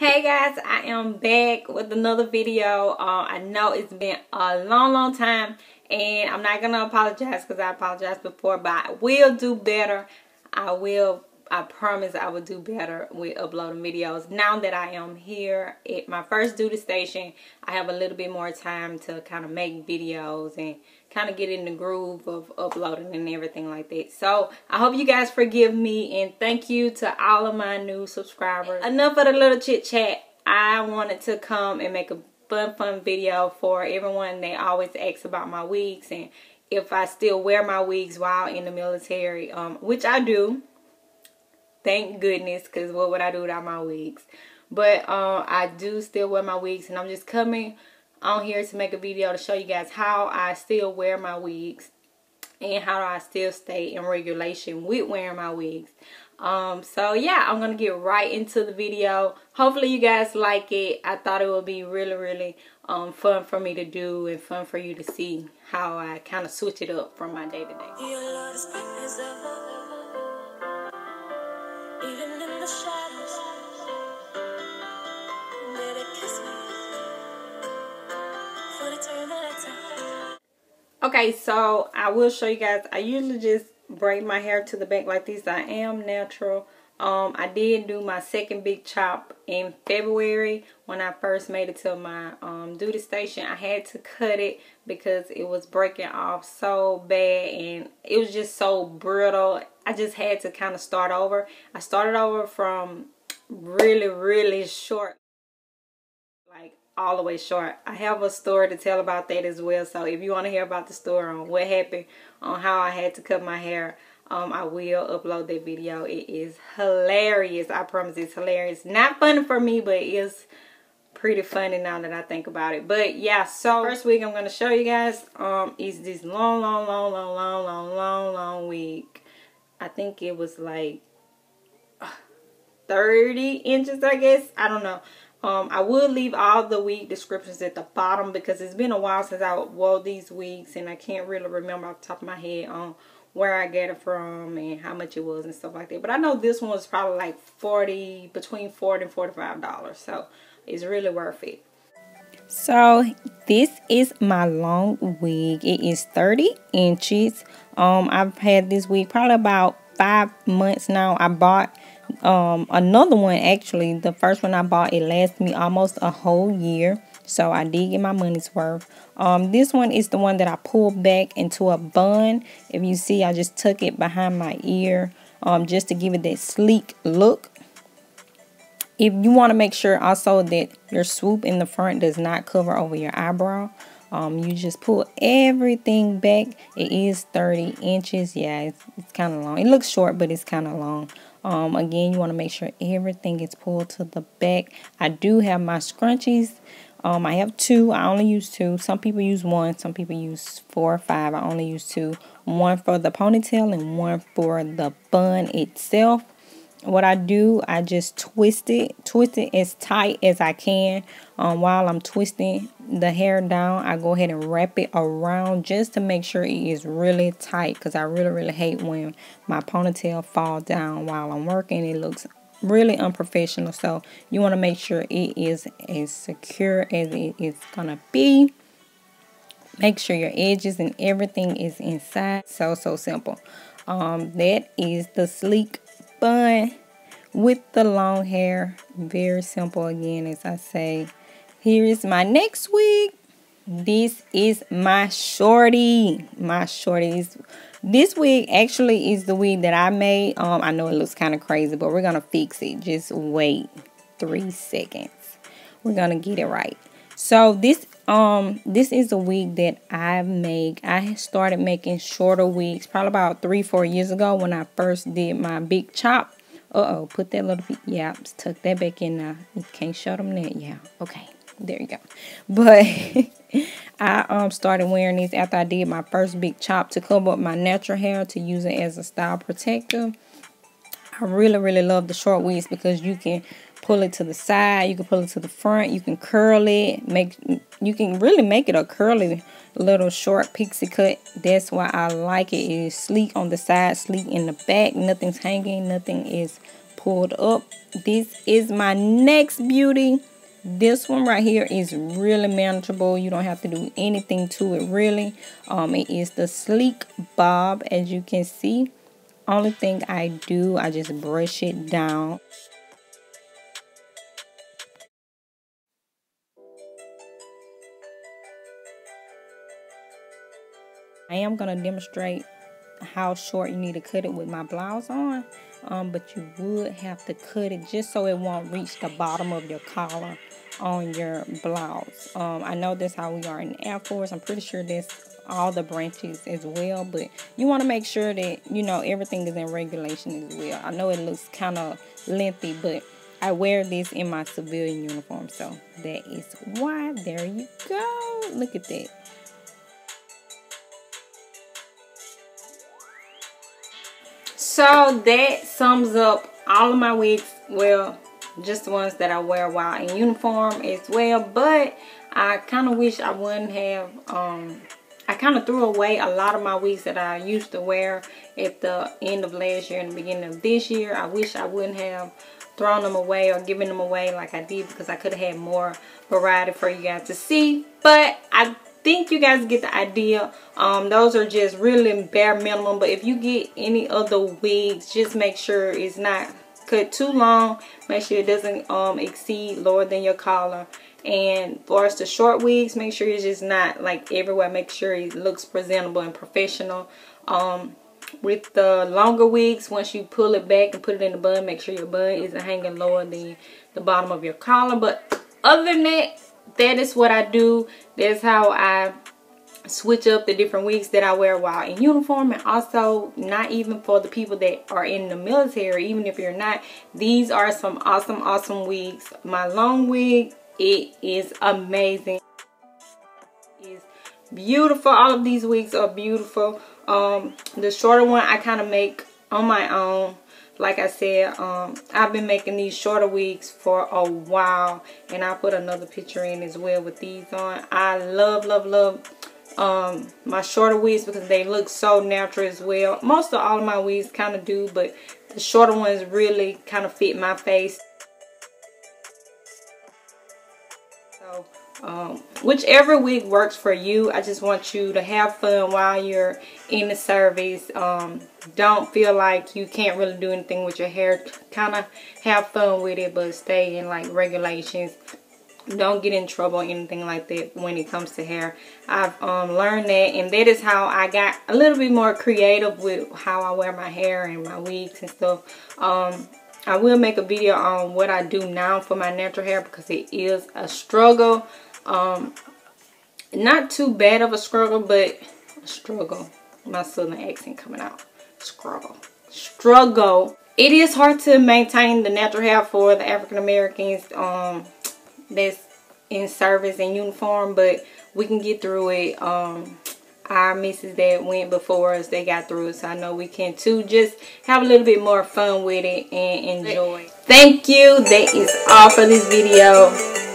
Hey guys, I am back with another video. Uh, I know it's been a long, long time and I'm not to apologize because I apologized before, but I will do better. I will, I promise I will do better with uploading videos. Now that I am here at my first duty station, I have a little bit more time to kind of make videos and kind of get in the groove of uploading and everything like that. So I hope you guys forgive me and thank you to all of my new subscribers. Enough of the little chit chat. I wanted to come and make a fun, fun video for everyone They always ask about my wigs and if I still wear my wigs while in the military, um, which I do. Thank goodness, because what would I do without my wigs? But uh, I do still wear my wigs and I'm just coming on here to make a video to show you guys how I still wear my wigs and how do I still stay in regulation with wearing my wigs. Um, so yeah, I'm going to get right into the video. Hopefully you guys like it. I thought it would be really, really um, fun for me to do and fun for you to see how I kind of switch it up from my day to day. Okay, so I will show you guys. I usually just braid my hair to the back like this. I am natural. Um, I did do my second big chop in February when I first made it to my um, duty station. I had to cut it because it was breaking off so bad and it was just so brittle. I just had to kind of start over. I started over from really, really short like all the way short. I have a story to tell about that as well. So if you want to hear about the story on what happened, on how I had to cut my hair, um, I will upload that video. It is hilarious. I promise it's hilarious. Not funny for me, but it's pretty funny now that I think about it. But yeah, so first week I'm going to show you guys um, is this long, long, long, long, long, long, long, long week. I think it was like 30 inches, I guess. I don't know. Um, I will leave all the wig descriptions at the bottom because it's been a while since I wore these wigs and I can't really remember off the top of my head on where I get it from and how much it was and stuff like that. But I know this one was probably like 40 between 40 and $45. So it's really worth it. So this is my long wig. It is 30 inches. Um, I've had this wig probably about five months now. I bought um another one actually the first one i bought it lasted me almost a whole year so i did get my money's worth. Um this one is the one that i pulled back into a bun. If you see i just tuck it behind my ear um just to give it that sleek look. If you want to make sure also that your swoop in the front does not cover over your eyebrow um, you just pull everything back. It is 30 inches. Yeah it's, it's kind of long. It looks short but it's kind of long. Um, again, you want to make sure everything is pulled to the back. I do have my scrunchies. Um, I have two. I only use two. Some people use one. Some people use four or five. I only use two. One for the ponytail and one for the bun itself what I do, I just twist it, twist it as tight as I can. Um, while I'm twisting the hair down, I go ahead and wrap it around just to make sure it is really tight because I really, really hate when my ponytail fall down while I'm working. It looks really unprofessional. So you want to make sure it is as secure as it is to be. Make sure your edges and everything is inside. So, so simple. Um, that is the sleek bun with the long hair. Very simple again, as I say. Here is my next wig. This is my shorty. My shorty this wig actually is the wig that I made. Um, I know it looks kind of crazy, but we're gonna fix it. Just wait three seconds. We're gonna get it right. So this um this is a wig that I make. I started making shorter wigs probably about three four years ago when I first did my big chop. Uh oh, put that little. Yeah, tuck that back in now. You can't show them that, Yeah, okay, there you go. But I um started wearing these after I did my first big chop to cover up my natural hair to use it as a style protector. I really really love the short wigs because you can pull it to the side you can pull it to the front you can curl it make you can really make it a curly little short pixie cut that's why I like it it is sleek on the side sleek in the back nothing's hanging nothing is pulled up. This is my next beauty. This one right here is really manageable. You don't have to do anything to it really. Um, it is the Sleek Bob as you can see. Only thing I do, I just brush it down. I am going to demonstrate how short you need to cut it with my blouse on. Um, but you would have to cut it just so it won't reach the bottom of your collar on your blouse. Um, I know that's how we are in Air Force. I'm pretty sure that's all the branches as well. But you want to make sure that, you know, everything is in regulation as well. I know it looks kind of lengthy, but I wear this in my civilian uniform. So that is why. There you go. Look at that. So that sums up all of my wigs. Well, just the ones that I wear while in uniform as well. But I kind of wish I wouldn't have, um, I kind of threw away a lot of my wigs that I used to wear at the end of last year and the beginning of this year. I wish I wouldn't have thrown them away or given them away like I did because I could have had more variety for you guys to see. But I think you guys get the idea. Um, those are just really bare minimum. But if you get any other wigs, just make sure it's not cut too long. Make sure it doesn't um, exceed lower than your collar. And for us the short wigs, make sure it's just not like everywhere. Make sure it looks presentable and professional. Um, with the longer wigs, once you pull it back and put it in the bun, make sure your bun isn't hanging lower than the bottom of your collar. But other than that, that is what I do. That's how I switch up the different wigs that I wear while in uniform. And also not even for the people that are in the military even if you're not these are some awesome awesome wigs. My long wig it is amazing. It's beautiful. All of these wigs are beautiful. Um the shorter one I kind of make on my own like I said, um, I've been making these shorter wigs for a while. And I'll put another picture in as well with these on. I love, love, love um, my shorter wigs because they look so natural as well. Most of all of my wigs kind of do, but the shorter ones really kind of fit my face. So, um, whichever wig works for you, I just want you to have fun while you're in the service. Um, don't feel like you can't really do anything with your hair. Kind of have fun with it, but stay in like regulations. Don't get in trouble or anything like that when it comes to hair. I've um, learned that and that is how i got a little bit more creative with how i wear my hair and my wigs and stuff. Um, i will make a video on what i do now for my natural hair because it is a struggle. Um, not too bad of a struggle but a struggle. My southern accent coming out struggle struggle it is hard to maintain the natural hair for the African Americans um, that's in service and uniform, but we can get through it. Um, our misses that went before us, they got through it. So I know we can too. Just have a little bit more fun with it and enjoy. Thank you. That is all for this video.